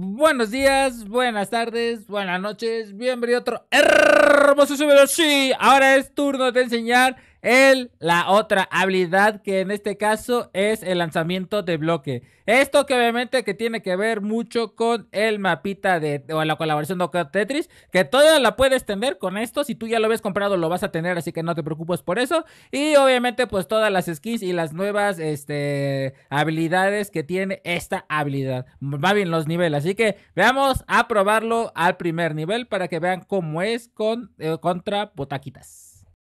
Buenos días, buenas tardes, buenas noches, bienvenido a otro hermoso video. Sí, ahora es turno de enseñar el, la otra habilidad que en este caso es el lanzamiento de bloque. Esto que obviamente que tiene que ver mucho con el mapita de o la colaboración de Tetris, que todavía la puedes tener con esto, si tú ya lo habías comprado lo vas a tener, así que no te preocupes por eso. Y obviamente pues todas las skins y las nuevas este, habilidades que tiene esta habilidad, va bien los niveles, así que veamos a probarlo al primer nivel para que vean cómo es con, eh, contra botaquitas.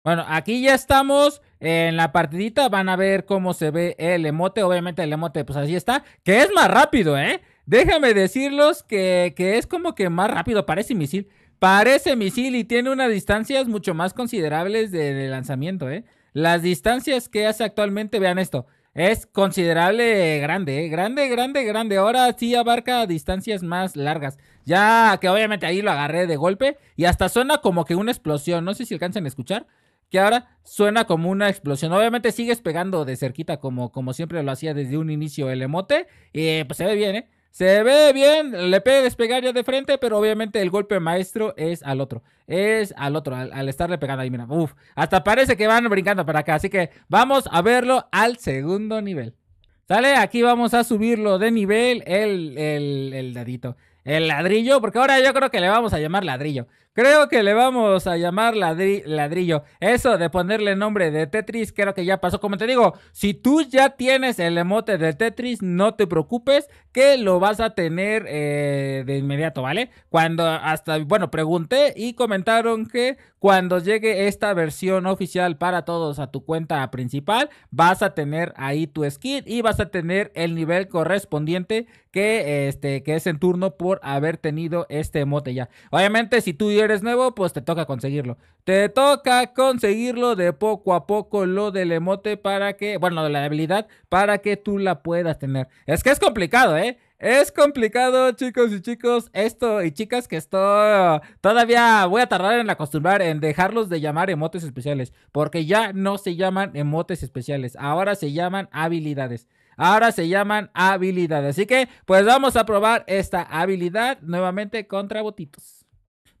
Bueno, aquí ya estamos en la partidita. Van a ver cómo se ve el emote. Obviamente el emote, pues así está. Que es más rápido, ¿eh? Déjame decirlos que, es como que más rápido. Parece misil. Parece misil y tiene unas distancias mucho más considerables de, lanzamiento, ¿eh? Las distancias que hace actualmente, vean esto. Es considerable grande, ¿eh? grande, grande, grande. Ahora sí abarca distancias más largas. Ya que obviamente ahí lo agarré de golpe y hasta suena como que una explosión. No sé si alcanzan a escuchar que ahora suena como una explosión. Obviamente sigues pegando de cerquita como, como siempre lo hacía desde un inicio el emote. Y pues se ve bien, ¿eh? Se ve bien, le puedes pegar ya de frente, pero obviamente el golpe maestro es al otro. Es al otro, al, estarle pegando ahí, mira. Uf, hasta parece que van brincando para acá. Así que vamos a verlo al segundo nivel. ¿Sale? Aquí vamos a subirlo de nivel el, el, el dadito. El ladrillo, porque ahora yo creo que le vamos a llamar ladrillo. Creo que le vamos a llamar ladrillo. Eso de ponerle nombre de Tetris, creo que ya pasó. Como te digo, si tú ya tienes el emote de Tetris, no te preocupes que lo vas a tener eh, de inmediato, ¿vale? Cuando hasta, bueno, pregunté y comentaron que cuando llegue esta versión oficial para todos a tu cuenta principal, vas a tener ahí tu skin y vas a tener el nivel correspondiente que, este, que es en turno por haber tenido este emote ya. Obviamente, si tú eres nuevo, pues te toca conseguirlo. Te toca conseguirlo de poco a poco lo del emote para que, bueno, de la habilidad, para que tú la puedas tener. Es que es complicado, ¿eh? Es complicado, chicos y chicos, esto y chicas que esto todavía voy a tardar en acostumbrar en dejarlos de llamar emotes especiales, porque ya no se llaman emotes especiales, ahora se llaman habilidades. Ahora se llaman habilidades. Así que, pues vamos a probar esta habilidad nuevamente contra botitos.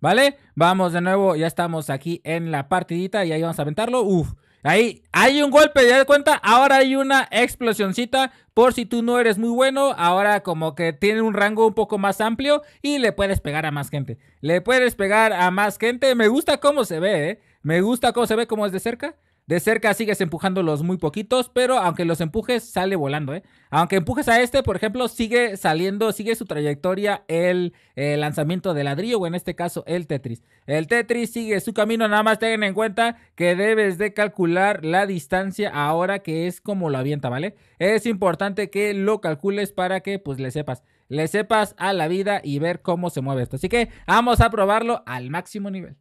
¿Vale? Vamos de nuevo, ya estamos aquí en la partidita y ahí vamos a aventarlo. Uf, ahí hay un golpe, ya de cuenta. Ahora hay una explosioncita por si tú no eres muy bueno. Ahora como que tiene un rango un poco más amplio y le puedes pegar a más gente. Le puedes pegar a más gente. Me gusta cómo se ve, ¿eh? Me gusta cómo se ve, cómo es de cerca. De cerca sigues empujándolos muy poquitos, pero aunque los empujes, sale volando, ¿eh? Aunque empujes a este, por ejemplo, sigue saliendo, sigue su trayectoria el, lanzamiento de ladrillo, o en este caso el Tetris. El Tetris sigue su camino, nada más ten en cuenta que debes de calcular la distancia ahora que es como lo avienta, ¿vale? Es importante que lo calcules para que pues le sepas. Le sepas a la vida y ver cómo se mueve esto. Así que vamos a probarlo al máximo nivel.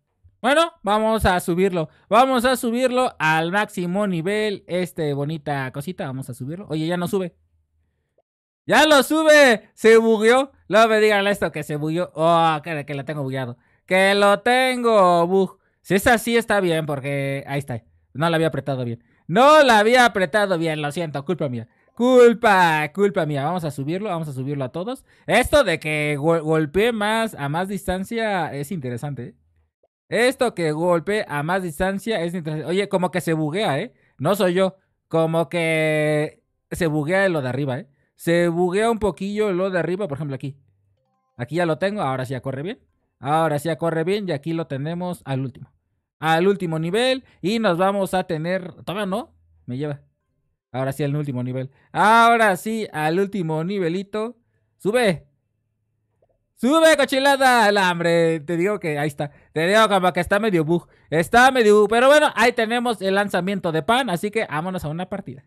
Bueno, vamos a subirlo. Vamos a subirlo al máximo nivel. Este bonita cosita, vamos a subirlo. Oye, ya no sube. ¡Ya lo sube! Se bugueó. No me digan esto que se bugueó. Oh, que, que lo tengo bugueado. Que lo tengo bug. Si es así, está bien, porque ahí está. No la había apretado bien. No la había apretado bien, lo siento, culpa mía. Culpa, culpa mía. Vamos a subirlo, vamos a subirlo a todos. Esto de que golpee más a más distancia es interesante. ¿eh? Esto que golpe a más distancia es. Oye, como que se buguea, ¿eh? No soy yo. Como que se buguea lo de arriba, ¿eh? Se buguea un poquillo lo de arriba, por ejemplo, aquí. Aquí ya lo tengo, ahora sí ya corre bien. Ahora sí ya corre bien y aquí lo tenemos al último. Al último nivel y nos vamos a tener... Todavía no, me lleva. Ahora sí al último nivel. Ahora sí al último nivelito. Sube. Sube, cochilada. El hambre. Te digo que ahí está. Te digo como que está medio bug. Está medio bug. Pero bueno, ahí tenemos el lanzamiento de pan. Así que vámonos a una partida.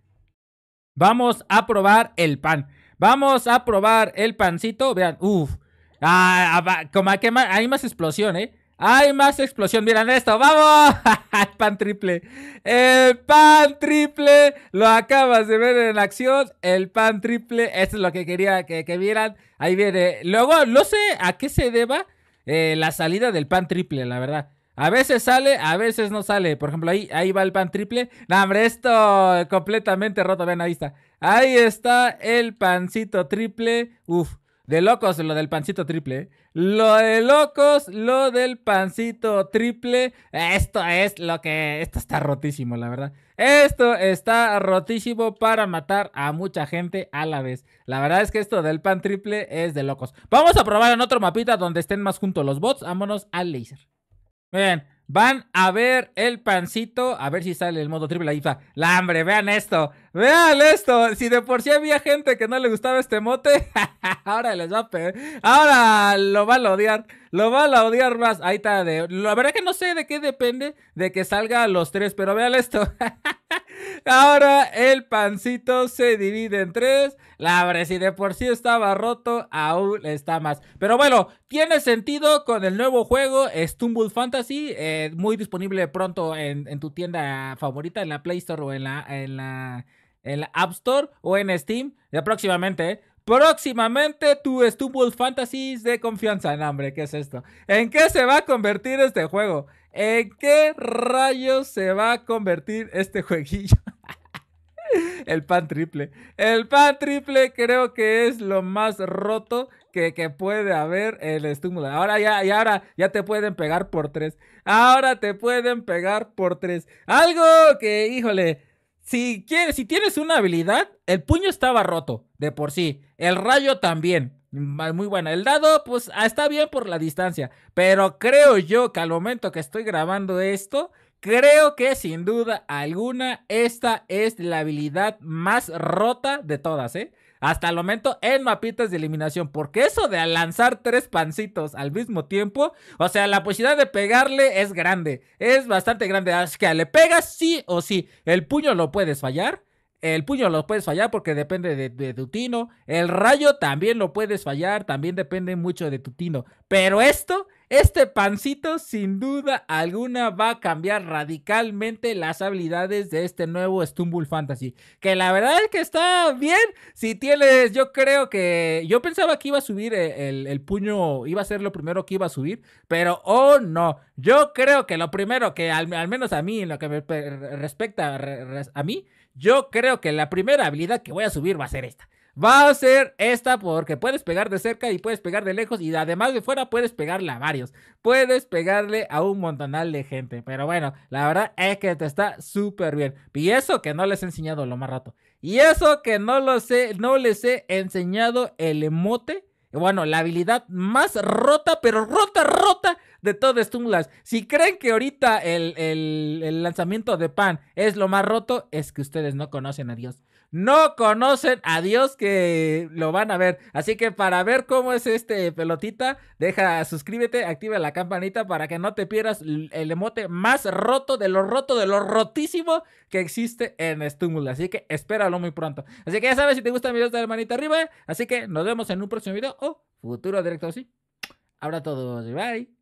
Vamos a probar el pan. Vamos a probar el pancito. Vean, uff. Ah, ah como que hay más explosión, ¿eh? Hay más explosión. Miren esto. ¡Vamos! el pan triple. El pan triple. Lo acabas de ver en acción. El pan triple. Esto es lo que quería que, vieran. Ahí viene. Luego, no sé a qué se deba eh, la salida del pan triple, la verdad. A veces sale, a veces no sale. Por ejemplo, ahí, ahí va el pan triple. No, hombre, esto completamente roto. Ven, ahí está. Ahí está el pancito triple. Uf. De locos lo del pancito triple. Lo de locos, lo del pancito triple. Esto es lo que... Esto está rotísimo, la verdad. Esto está rotísimo para matar a mucha gente a la vez. La verdad es que esto del pan triple es de locos. Vamos a probar en otro mapita donde estén más juntos los bots. Vámonos al laser. Bien, van a ver el pancito. A ver si sale el modo triple IFA. La hambre, vean esto. Vean esto. Si de por sí había gente que no le gustaba este mote. ahora les va a pegar. Ahora lo van a odiar. Lo van a odiar más. Ahí está. De... La verdad que no sé de qué depende de que salga los tres. Pero vean esto. Ahora el pancito se divide en tres. La verdad, si de por sí estaba roto, aún está más. Pero bueno, tiene sentido con el nuevo juego Stumble Fantasy. Eh, muy disponible pronto en, tu tienda favorita, en la Play Store o en la, en la, en la App Store o en Steam. Ya próximamente, ¿eh? Próximamente tu Stumble Fantasies de confianza. en hambre, ¿qué es esto? ¿En qué se va a convertir este juego? ¿En qué rayos se va a convertir este jueguillo? El pan triple. El pan triple creo que es lo más roto que, puede haber el estímulo. Ahora ya, y ahora ya te pueden pegar por tres. Ahora te pueden pegar por tres. Algo que, híjole, si, quieres, si tienes una habilidad, el puño estaba roto de por sí. El rayo también. Muy buena. El dado, pues ah, está bien por la distancia. Pero creo yo que al momento que estoy grabando esto, creo que sin duda alguna esta es la habilidad más rota de todas, ¿eh? Hasta el momento en mapitas de eliminación. Porque eso de lanzar tres pancitos al mismo tiempo, o sea, la posibilidad de pegarle es grande. Es bastante grande. Así que le pegas sí o sí. El puño lo puedes fallar. El puño lo puedes fallar porque depende de, tu tino. El rayo también lo puedes fallar, también depende mucho de tu tino. Pero esto, este pancito sin duda alguna va a cambiar radicalmente las habilidades de este nuevo Stumble Fantasy. Que la verdad es que está bien. Si tienes, yo creo que... Yo pensaba que iba a subir eh, el, puño, iba a ser lo primero que iba a subir. Pero, oh no, yo creo que lo primero que al, menos a mí, en lo que me respecta a mí yo creo que la primera habilidad que voy a subir va a ser esta. Va a ser esta porque puedes pegar de cerca y puedes pegar de lejos y además de fuera puedes pegarle a varios. Puedes pegarle a un montonal de gente. Pero bueno, la verdad es que te está súper bien. Y eso que no les he enseñado lo más rato. Y eso que no lo sé, no les he enseñado el emote. Bueno, la habilidad más rota, pero rota, rota de todo Stungless. Si creen que ahorita el, el, lanzamiento de Pan es lo más roto, es que ustedes no conocen a Dios. No conocen a Dios que lo van a ver. Así que para ver cómo es este pelotita, deja, suscríbete, activa la campanita para que no te pierdas el emote más roto de lo roto, de lo rotísimo que existe en Stumble. Así que espéralo muy pronto. Así que ya sabes, si te gusta mi video, dale manita arriba. Así que nos vemos en un próximo video o futuro directo así. Ahora todos, bye.